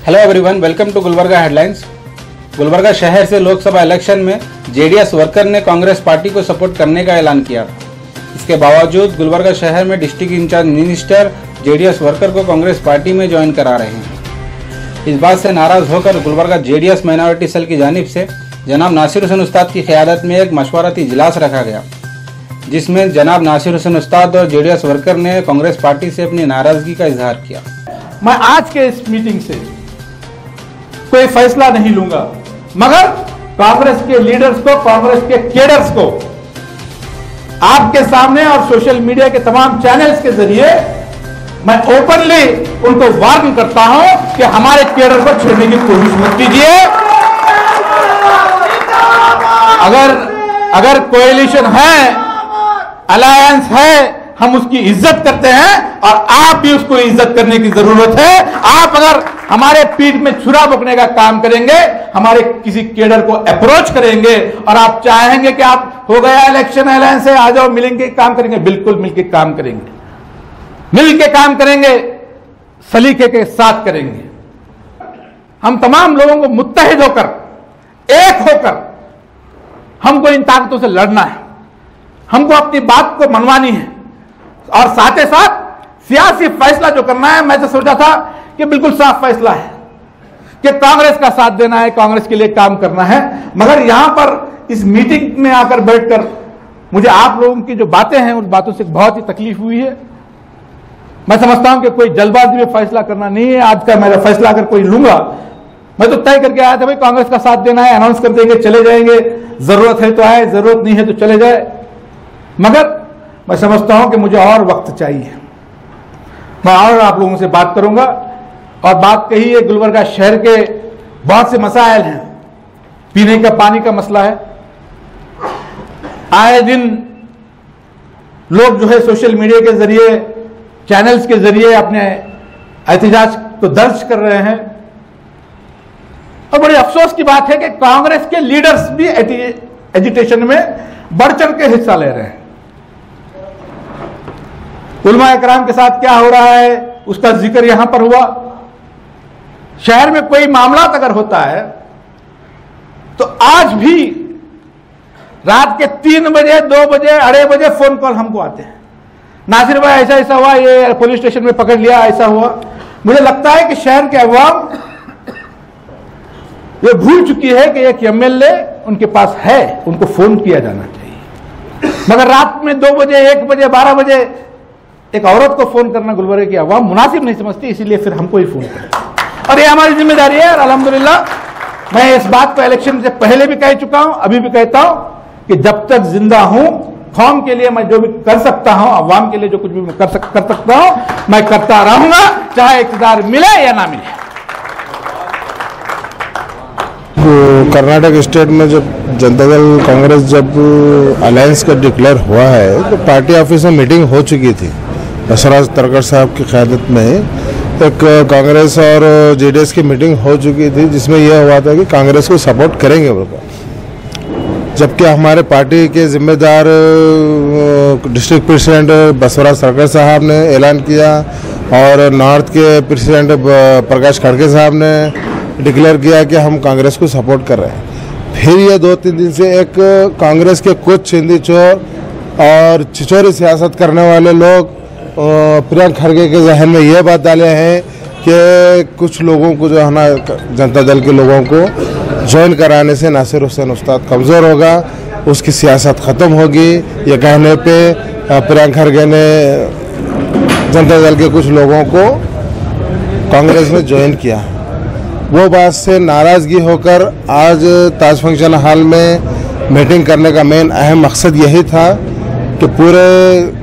Hello everyone welcome to Gulbarga headlines Gulbarga शहर से Lok Sabha election में जेडीएस वर्कर ने कांग्रेस पार्टी को सपोर्ट करने का ऐलान किया। था इसके बावजूद गुलबर्गा शहर में district incharge minister JDS worker को कांग्रेस पार्टी में ज्वाइन करा रहे हैं। इस बात से नाराज़ होकर गुलबर्गा जेडीएस माइनॉरिटी सेल की जानब से जनाब नासिर हुसैन उस्ताद की क़्यादत में एक मशवरती इजलास रखा गया। जिसमें जनाब नासिर हुसैन उस्ताद और जेडीएस वर्कर ने कांग्रेस पार्टी से अपनी नाराज़गी का इजहार किया। मैं आज के इस मीटिंग से कोई फैसला नहीं लूँगा। मगर कांग्रेस के लीडर्स को, कांग्रेस के केडर्स को, आपके सामने और सोशल मीडिया के तमाम चैनल्स के ज़रिए मैं ओपनली उनको वार्न करता हूँ कि हमारे केडर को छेड़ने की कोशिश मत कीजिए। अगर अगर कोएलिशन है, अलायंस है हम उसकी इज़्ज़त करते हैं और आप भी उसको इज़्ज़त करने की ज़रूरत है। आप अगर हमारे पीठ में छुरा बोकने का काम करेंगे, हमारे किसी केडर को अप्रोच करेंगे और आप चाहेंगे कि आप हो गया इलेक्शन अलायंस है आ जाओ, मिलेंगे काम करेंगे, बिल्कुल मिलके काम करेंगे। मिल के काम करेंगे, सलीके के साथ करेंगे। हम तमाम लोगों को मुत्तहिद होकर, एक होकर, हमको इन ताकतों से लड़ना है। हमको अपनी बात को मनवानी है। और साथ ही साथ सियासी फैसला जो करना है, मैं तो सोचा था कि बिल्कुल साफ़ फैसला है कि कांग्रेस का साथ देना है, कांग्रेस के लिए काम करना है। मगर यहाँ पर इस मीटिंग में आकर बैठकर मुझे आप लोगों की जो बातें हैं, उन बातों से बहुत ही तकलीफ़ हुई है। मैं समझता हूँ कि कोई जल्दबाजी में फैसला करना नहीं है। आज का मेरा फैसला अगर कोई लूँगा, मैं तो तय करके आया था, भाई, कांग्रेस का साथ देना है अनाउंस कर देंगे, चले जाएँगे। ज़रूरत है तो आए, ज़रूरत नहीं है तो चले जाए। मगर मैं समझता हूँ कि मुझे और वक्त चाहिए। मैं और आप लोगों से बात करूँगा और बात कही है गुलबर्गा शहर के बहुत से मसाइल हैं। पीने का पानी का मसला है। आए दिन लोग जो है सोशल मीडिया के ज़रिए, चैनल्स के ज़रिए अपने एहतजाज को दर्ज कर रहे हैं। और बड़ी अफसोस की बात है कि कांग्रेस के लीडर्स भी एजिटेशन में बढ़ चढ़ के हिस्सा ले रहे हैं। उलमा इकराम के साथ क्या हो रहा है? उसका ज़िक्र यहाँ पर हुआ। शहर में कोई मामला अगर होता है तो आज भी रात के तीन बजे, दो बजे अढ़ाई बजे फ़ोन कॉल हमको आते हैं। नासिर भाई, ऐसा ऐसा हुआ, ये पुलिस स्टेशन में पकड़ लिया, ऐसा हुआ। मुझे लगता है कि शहर के अवाम ये भूल चुकी है कि एक एमएलए उनके पास है, उनको फ़ोन किया जाना चाहिए। मगर रात में दो बजे, एक बजे, बारह बजे एक औरत को फ़ोन करना गुलबर्गे की अवाम मुनासिब नहीं समझती इसीलिए फिर हमको ही फ़ोन करते और ये हमारी ज़िम्मेदारी है अलहमदुल्ला मैं इस बात को इलेक्शन से पहले भी कह चुका हूँ अभी भी कहता हूँ कि जब तक ज़िंदा हूँ कौम के लिए मैं जो भी कर सकता हूँ अवाम के लिए जो कुछ भी मैं कर, सक, कर सकता हूँ मैं करता रहूँगा चाहे इकतदार मिले या ना मिले। तो कर्नाटक स्टेट में जब जनता दल कांग्रेस जब अलायंस का डिक्लेयर हुआ है तो पार्टी ऑफ़िस में मीटिंग हो चुकी थी। बसराज तरकर साहब की क्यादत में एक कांग्रेस और जेडीएस की मीटिंग हो चुकी थी, जिसमें यह हुआ था कि कांग्रेस को सपोर्ट करेंगे बोलकर जबकि हमारे पार्टी के जिम्मेदार डिस्ट्रिक्ट प्रेसिडेंट बसवराज सरकार साहब ने ऐलान किया और नॉर्थ के प्रेसिडेंट प्रकाश खड़गे साहब ने डिक्लेयर किया कि हम कांग्रेस को सपोर्ट कर रहे हैं। फिर ये दो तीन दिन से एक कांग्रेस के कुछ हिंदी चोर और छिचोरी सियासत करने वाले लोग प्रियंक खड़गे के जहन में ये बात डाले हैं कि कुछ लोगों को जो है ना, जनता दल के लोगों को ज्वाइन कराने से नासिर हुसैन उस्ताद कमज़ोर होगा, उसकी सियासत ख़त्म होगी। ये कहने पे प्रियंक खड़गे ने जनता दल के कुछ लोगों को कांग्रेस में ज्वाइन किया। वो बात से नाराज़गी होकर आज ताज फ़ंक्शन हॉल में मीटिंग करने का मेन अहम मकसद यही था कि पूरे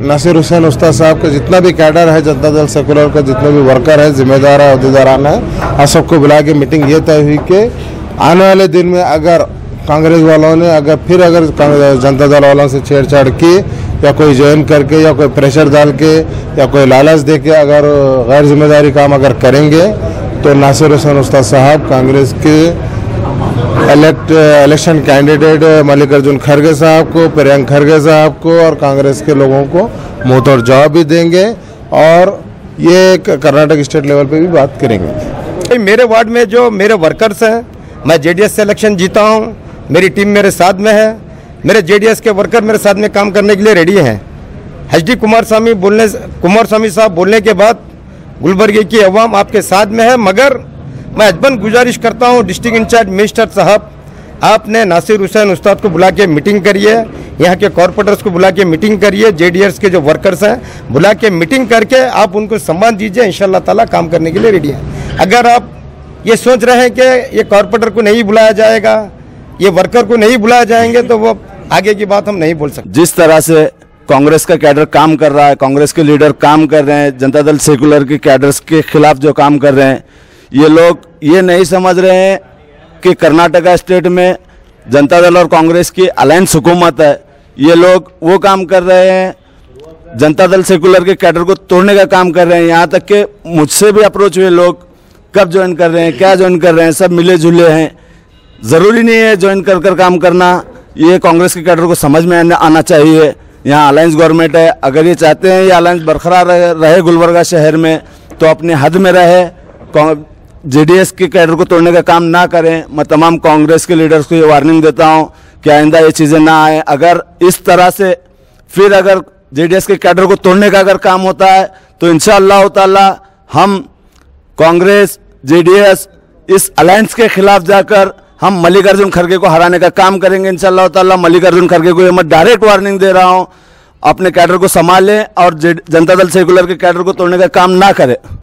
नासिर हुसैन उस्ताद साहब का जितना भी कैडर है, जनता दल सेकुलर का, जितने भी वर्कर है, जिम्मेदार है, अहदेदारान है आज सबको बुला के मीटिंग ये तय हुई कि आने वाले दिन में अगर कांग्रेस वालों ने अगर फिर अगर जनता दल वालों से छेड़छाड़ की, या कोई ज्वाइन करके, या कोई प्रेशर डाल के, या कोई लालच दे के अगर गैर ज़िम्मेदारी काम अगर करेंगे तो नासिर हुसैन उस्ताद साहब कांग्रेस के इलेक्ट इलेक्शन कैंडिडेट मल्लिकार्जुन खड़गे साहब को प्रियंक खड़गे साहब को और कांग्रेस के लोगों को मुँह तोड़ जवाब भी देंगे और ये कर्नाटक स्टेट लेवल पे भी बात करेंगे। मेरे वार्ड में जो मेरे वर्कर्स हैं, मैं जेडीएस से इलेक्शन जीता हूँ, मेरी टीम मेरे साथ में है, मेरे जेडीएस के वर्कर मेरे साथ में काम करने के लिए रेडी हैं। एच डी कुमार स्वामी बोलने कुमार स्वामी साहब बोलने के बाद गुलबर्गी की अवाम आपके साथ में है, मगर मैं अजबन गुजारिश करता हूँ डिस्ट्रिक्ट इंचार्ज मिनिस्टर साहब। आपने नासिर हुसैन उस्ताद को बुला के मीटिंग करिए यहाँ के कॉरपोरेटर्स को बुला के मीटिंग करिए जेडीएस के जो वर्कर्स हैं, बुला के मीटिंग करके आप उनको सम्मान दीजिए इन ताला काम करने के लिए रेडी हैं। अगर आप ये सोच रहे हैं कि ये कॉरपोरेटर को नहीं बुलाया जाएगा, ये वर्कर को नहीं बुलाया जाएँगे तो वो आगे की बात हम नहीं बोल सकते। जिस तरह से कांग्रेस का कैडर काम कर रहा है, कांग्रेस के लीडर काम कर रहे हैं, जनता दल सेकुलर के कैडर्स के खिलाफ जो काम कर रहे हैं ये लोग ये नहीं समझ रहे हैं कि कर्नाटका स्टेट में जनता दल और कांग्रेस की अलायंस हुकूमत है। ये लोग वो काम कर रहे हैं। जनता दल सेकुलर के कैडर को तोड़ने का काम कर रहे हैं। यहाँ तक कि मुझसे भी अप्रोच हुए लोग कब ज्वाइन कर रहे हैं क्या ज्वाइन कर रहे हैं सब मिले जुले हैं। ज़रूरी नहीं है ज्वाइन कर कर काम करना। ये कांग्रेस के कैडर को समझ में आना चाहिए। यहाँ अलायंस गवर्नमेंट है। अगर ये चाहते हैं ये अलायंस बरकरार रहे, रहे गुलबर्गा शहर में तो अपने हद में रहे। जेडीएस के कैडर को तोड़ने का काम ना करें। मैं तमाम कांग्रेस के लीडर्स को ये वार्निंग देता हूँ कि आइंदा ये चीज़ें ना आए। अगर इस तरह से फिर अगर जेडीएस के कैडर को तोड़ने का अगर काम होता है तो इन ताला हम कांग्रेस, जेडीएस इस अलायंस के खिलाफ जाकर हम मल्लिकार्जुन खड़गे को हराने का काम करेंगे इंशाल्लाह ताला। मल्लिकार्जुन खड़गे को ये मैं डायरेक्ट वार्निंग दे रहा हूँ। अपने कैडर को संभालें और जनता दल सेकुलर के कैडर को तोड़ने का काम ना करें।